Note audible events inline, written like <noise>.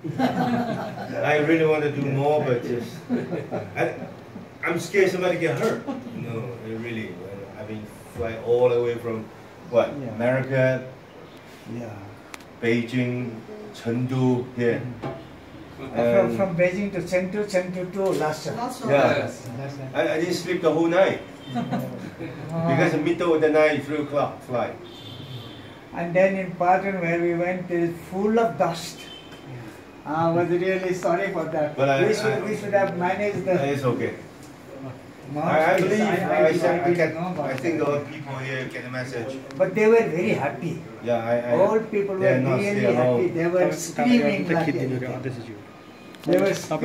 <laughs> I really want to do more, but just I, I'm scared somebody get hurt. No, really. Uh, I mean, fly all the way from what Yeah. America, Yeah. Beijing, Chengdu here. Mm-hmm. Uh, from, And from Beijing to Chengdu, Chengdu to Lhasa. yeah, Yes. Lhasa. I, I didn't sleep the whole night <laughs> because the middle of the night, three o'clock flight. And then in Patan where we went, it is full of dust. I was really sorry for that. But I- we, should, I- we should have managed the It's okay. March I, I believe, I, I, I, didn't- I, can, I think that. all people here get the message. But they were very happy. Yeah, I, I, All people were really happy. Oh. They were screaming like anything. They were screaming.